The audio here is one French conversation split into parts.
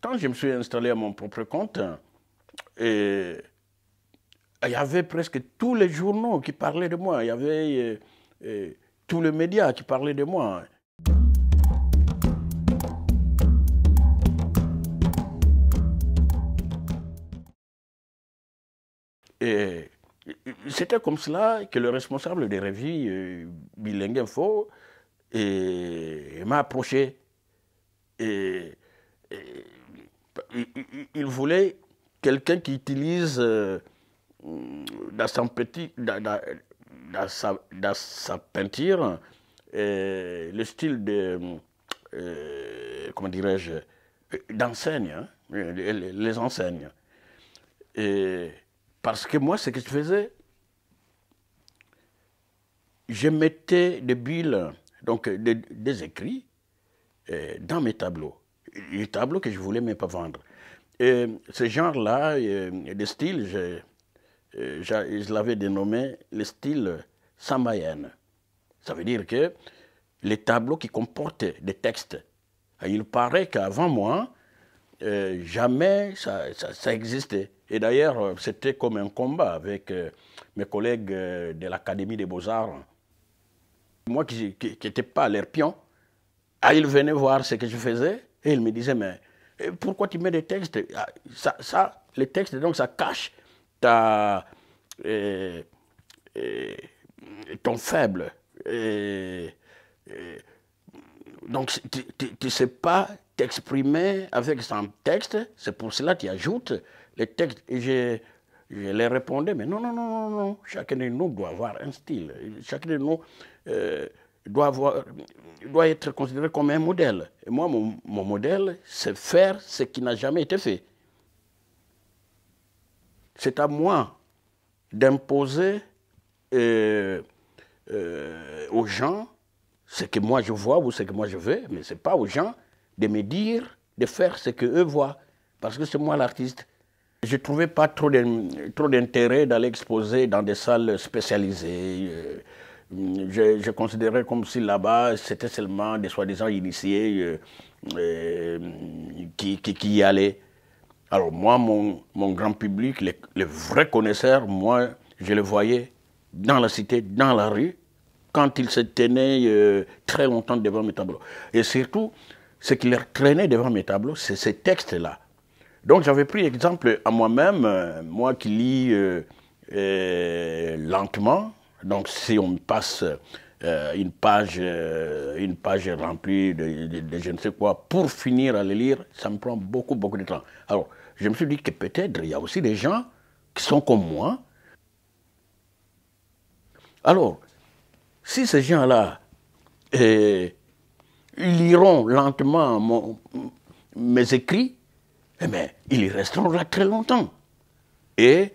quand je me suis installé à mon propre compte, il y avait presque tous les journaux qui parlaient de moi. Il y avait tous les médias qui parlaient de moi. Et c'était comme cela que le responsable des revues euh, Bilingue Info m'a approché. Et, il voulait quelqu'un qui utilise euh, dans, son petit, dans, sa, peinture euh, le style de, comment dirais-je, d'enseigne, hein, les, enseignes. Parce que moi, ce que je faisais, je mettais des bulles, donc des, écrits, euh, dans mes tableaux. Les tableaux que je voulais même pas vendre. Et ce genre-là euh, de style, je, euh, je l'avais dénommé le style sambayen. Ça veut dire que les tableaux qui comportaient des textes. Il paraît qu'avant moi, jamais ça, ça existait. Et d'ailleurs, euh, c'était comme un combat avec euh, mes collègues euh, de l'Académie des Beaux-Arts. Moi qui n'étais pas leur pion, ah, ils venaient voir ce que je faisais et ils me disaient, mais pourquoi tu mets des textes? Ah, ça, Les textes, donc, ça cache ta, ton faible. donc, tu ne sais pas t'exprimer avec son texte, c'est pour cela que tu ajoutes les textes, et je, je les répondais, mais non, non, non, non, non, chacun de nous doit avoir un style. Chacun de nous euh, doit, avoir, doit être considéré comme un modèle. Et moi, mon, modèle, c'est faire ce qui n'a jamais été fait. C'est à moi d'imposer euh, euh, aux gens ce que moi je vois ou ce que moi je veux, mais ce n'est pas aux gens de me dire de faire ce qu'eux voient, parce que c'est moi l'artiste. Je ne trouvais pas trop d'intérêt d'aller exposer dans des salles spécialisées. Euh, je, considérais comme si là-bas, c'était seulement des soi-disant initiés euh, euh, qui, qui, y allaient. Alors moi, mon, mon grand public, les, vrais connaisseurs, moi, je les voyais dans la cité, dans la rue, quand ils se tenaient très longtemps devant mes tableaux. Et surtout, ce qui leur traînait devant mes tableaux, c'est ces textes-là. Donc j'avais pris exemple à moi-même, euh, moi qui lis euh, euh, lentement. Donc si on passe une page, une page remplie de, je ne sais quoi, pour finir à le lire, ça me prend beaucoup, beaucoup de temps. Alors je me suis dit que peut-être il y a aussi des gens qui sont comme moi. Alors, si ces gens-là liront lentement mes écrits, eh bien, ils y resteront là très longtemps. Et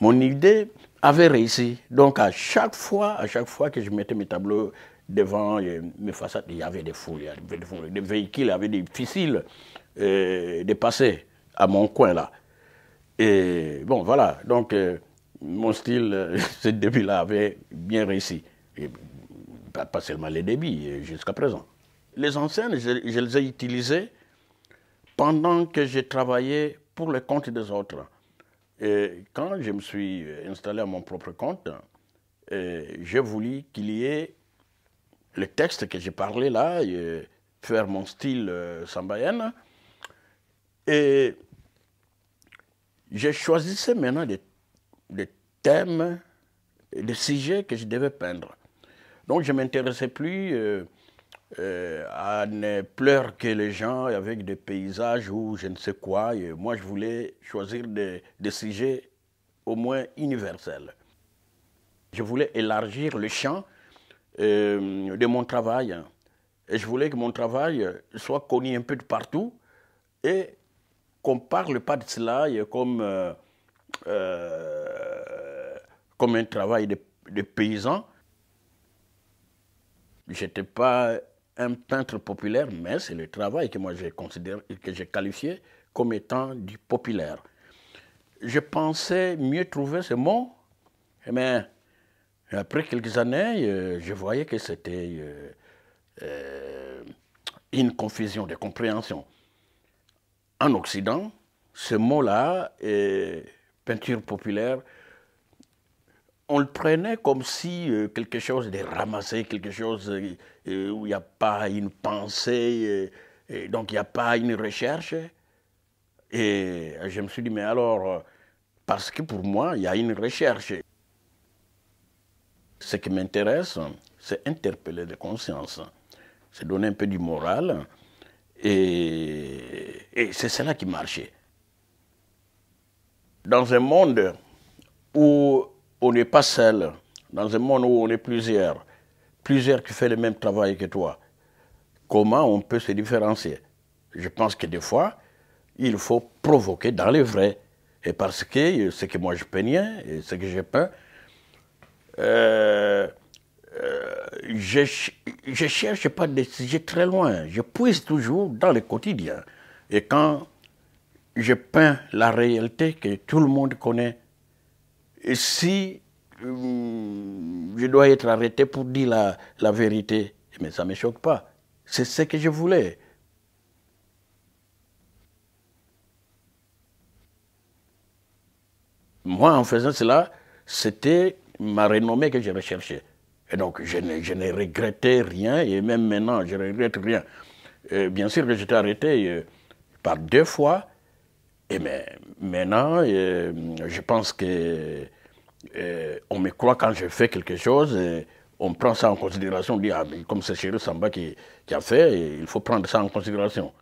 mon idée avait réussi. Donc à chaque fois, à chaque fois que je mettais mes tableaux devant mes façades, il y avait des foules, des, foules, véhicules, il y avait des difficiles euh, de passer à mon coin là. Et bon, voilà. Donc euh, mon style, euh, ce début-là avait bien réussi. Pas, seulement les débits, jusqu'à présent. Les enseignes, je, je les ai utilisées pendant que j'ai travaillé pour le compte des autres. Et quand je me suis installé à mon propre compte, j'ai voulu qu'il y ait le texte que j'ai parlé là, faire mon style euh, sambayen. Et j'ai choisi maintenant des, des thèmes, des sujets que je devais peindre. Donc je ne m'intéressais plus euh, euh, à ne pleurer que les gens avec des paysages ou je ne sais quoi. Moi, je voulais choisir des, sujets au moins universels. Je voulais élargir le champ euh, de mon travail. Et je voulais que mon travail soit connu un peu de partout et qu'on ne parle pas de cela comme, euh, comme un travail de, de paysan. Je n'étais pas un peintre populaire, mais c'est le travail que moi j'ai considéré, que j'ai qualifié comme étant du populaire. Je pensais mieux trouver ce mot, mais après quelques années, euh, je voyais que c'était euh, euh, une confusion de compréhension. en Occident, ce mot-là, peinture populaire, on le prenait comme si euh, quelque chose de ramassé, quelque chose euh, euh, où il n'y a pas une pensée, donc il n'y a pas une recherche. Et je me suis dit, mais alors, parce que pour moi, il y a une recherche. Ce qui m'intéresse, c'est interpeller les consciences, c'est donner un peu du moral, et c'est cela qui marchait. Dans un monde où on n'est pas seul, dans un monde où on est plusieurs, plusieurs qui font le même travail que toi, comment on peut se différencier? Je pense que des fois, il faut provoquer dans les vrais. Et parce que ce que moi je peignais, et ce que j'ai peint, euh, euh, je ne cherche pas des sujets très loin. Je puise toujours dans le quotidien. Et quand je peins la réalité que tout le monde connaît, et si euh, je dois être arrêté pour dire la, vérité, mais ça ne me choque pas. C'est ce que je voulais. Moi, en faisant cela, c'était ma renommée que je recherchais. Et donc, je ne, je regrettais rien, et même maintenant, je ne regrette rien. Euh, bien sûr que j'étais arrêté euh, par deux fois, et mais, maintenant, je pense que euh, on me croit quand je fais quelque chose, on prend ça en considération, on dit, ah, comme c'est Chéri Samba qui, a fait, il faut prendre ça en considération.